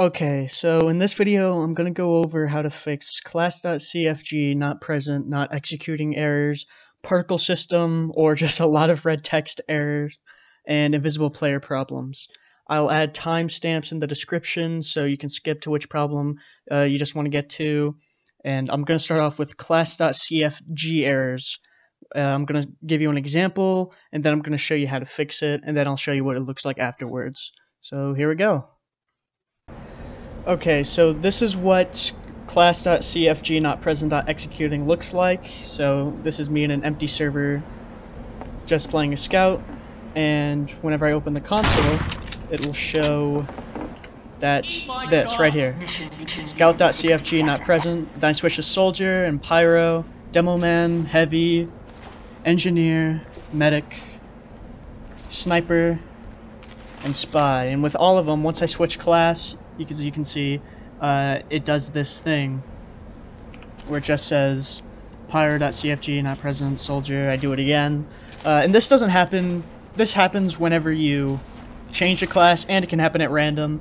Okay, so in this video, I'm going to go over how to fix class.cfg not present, not executing errors, particle system, or just a lot of red text errors, and invisible player problems. I'll add timestamps in the description so you can skip to which problem uh, you just want to get to. And I'm going to start off with class.cfg errors. Uh, I'm going to give you an example, and then I'm going to show you how to fix it, and then I'll show you what it looks like afterwards. So here we go. Okay, so this is what class.cfg not present.executing looks like. So this is me in an empty server just playing a scout and whenever I open the console it will show that this right here. Scout.cfg not present then I switch to soldier and pyro demo man heavy engineer medic sniper and spy. And with all of them once I switch class because you can see uh, it does this thing where it just says pyro.cfg not present soldier I do it again. Uh, and this doesn't happen. This happens whenever you change a class and it can happen at random.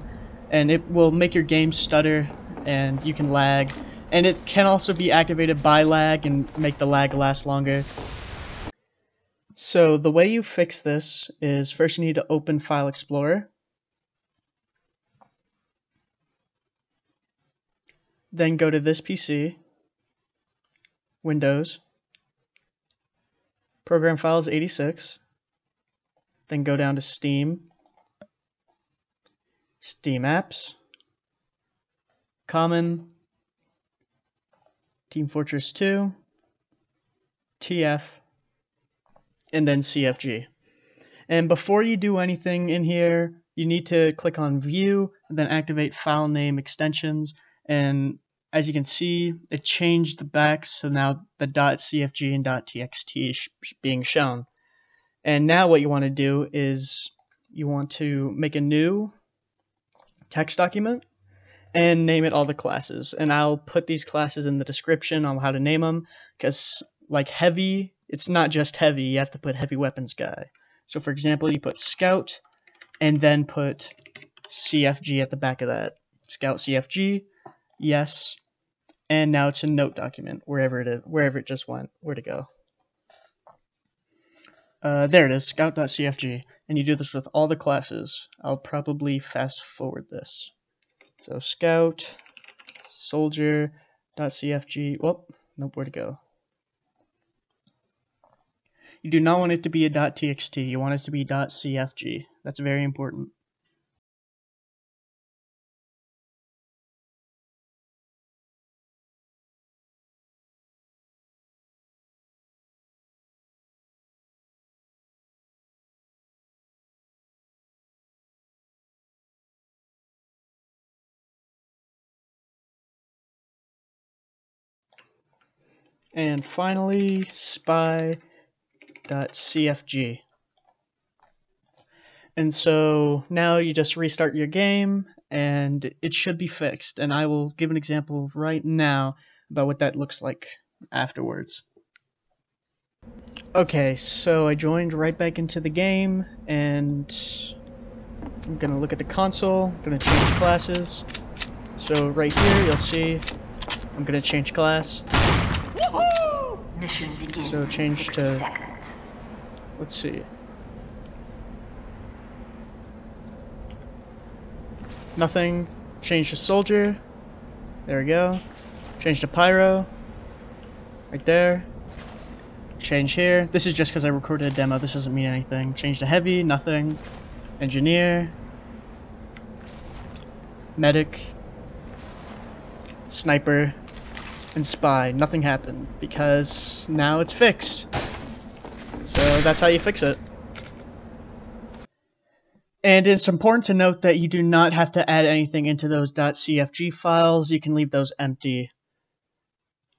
And it will make your game stutter and you can lag. And it can also be activated by lag and make the lag last longer. So the way you fix this is first you need to open file explorer Then go to this PC, Windows, Program Files 86, then go down to Steam, Steam Apps, Common, Team Fortress 2, TF, and then CFG. And before you do anything in here, you need to click on View, and then activate File Name Extensions, and as you can see it changed the backs so now the .cfg and .txt is being shown. And now what you want to do is you want to make a new text document and name it all the classes. And I'll put these classes in the description on how to name them because like heavy it's not just heavy you have to put heavy weapons guy. So for example you put scout and then put CFG at the back of that. Scout CFG yes, and now it's a note document wherever it is, wherever it just went, where to go. Uh, there it is, scout.cfg, and you do this with all the classes. I'll probably fast forward this. So scout, soldier.cfg, whoop, nope, where to go. You do not want it to be a .txt, you want it to be .cfg. That's very important. And finally, spy.cfg. And so now you just restart your game and it should be fixed. And I will give an example right now about what that looks like afterwards. Okay, so I joined right back into the game and I'm gonna look at the console, I'm gonna change classes. So right here you'll see I'm gonna change class. Mission begins So change to seconds. let's see. Nothing. Change to soldier. There we go. Change to pyro. Right there. Change here. This is just because I recorded a demo. This doesn't mean anything. Change to heavy. Nothing. Engineer. Medic. Sniper. And spy. Nothing happened because now it's fixed. So that's how you fix it. And it's important to note that you do not have to add anything into those .cfg files. You can leave those empty.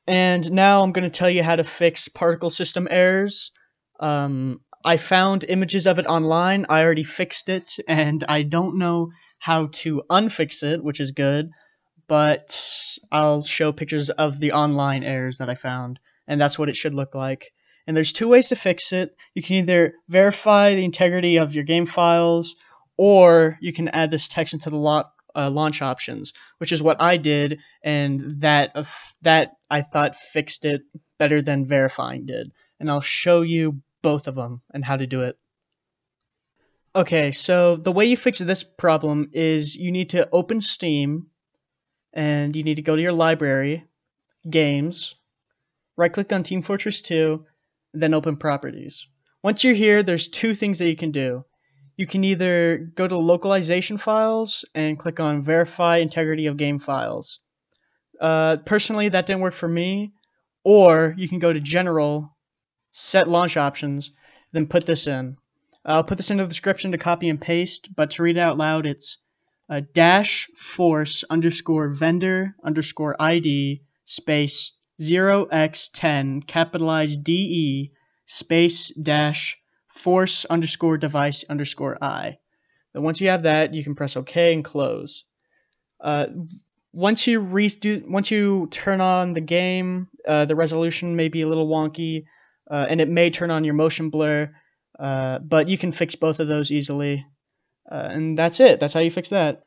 And now I'm going to tell you how to fix particle system errors. Um, I found images of it online. I already fixed it, and I don't know how to unfix it, which is good. But I'll show pictures of the online errors that I found, and that's what it should look like. And there's two ways to fix it. You can either verify the integrity of your game files, or you can add this text into the uh, launch options, which is what I did, and that uh, that I thought fixed it better than verifying did. And I'll show you both of them and how to do it. Okay, so the way you fix this problem is you need to open Steam, and you need to go to your library, Games, right-click on Team Fortress 2, then open Properties. Once you're here, there's two things that you can do you can either go to localization files and click on verify integrity of game files. Uh, personally, that didn't work for me. Or you can go to general, set launch options, then put this in. I'll put this in the description to copy and paste, but to read it out loud, it's uh, dash force underscore vendor underscore ID space 0x10 capitalized DE space dash force underscore device underscore i. Then once you have that, you can press OK and close. Uh, once you redo, once you turn on the game, uh, the resolution may be a little wonky, uh, and it may turn on your motion blur, uh, but you can fix both of those easily. Uh, and that's it. That's how you fix that.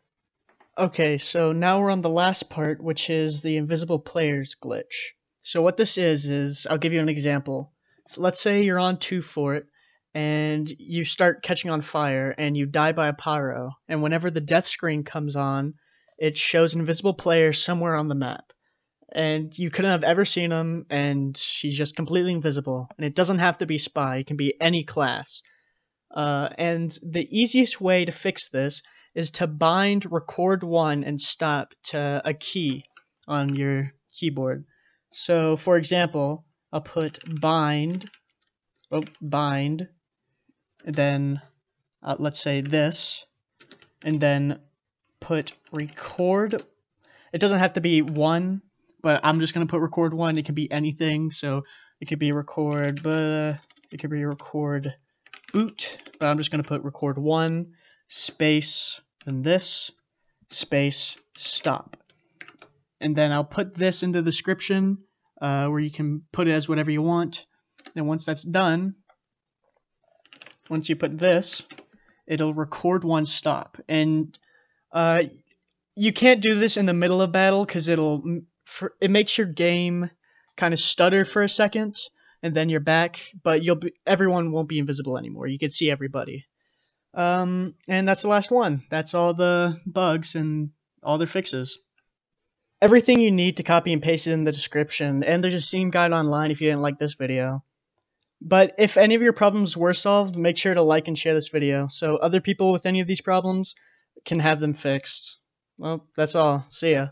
Okay, so now we're on the last part, which is the invisible players glitch. So what this is is I'll give you an example. So let's say you're on 2Fort and you start catching on fire and you die by a pyro. And whenever the death screen comes on, it shows an invisible player somewhere on the map. And you couldn't have ever seen him, and she's just completely invisible. And it doesn't have to be spy, it can be any class. Uh, and the easiest way to fix this is to bind record one and stop to a key on your keyboard. So, for example, I'll put bind, oh, bind and then uh, let's say this, and then put record. It doesn't have to be one, but I'm just gonna put record one. It can be anything, so it could be record, but it could be record boot, but I'm just gonna put record one space and this space stop, and then I'll put this into the description uh, where you can put it as whatever you want. Then once that's done, once you put this, it'll record one stop. And uh, you can't do this in the middle of battle because it'll it makes your game kind of stutter for a second, and then you're back. But you'll be, everyone won't be invisible anymore. You can see everybody. Um, and that's the last one. That's all the bugs and all their fixes. Everything you need to copy and paste it in the description, and there's a Steam guide online if you didn't like this video. But if any of your problems were solved, make sure to like and share this video so other people with any of these problems can have them fixed. Well, that's all. See ya.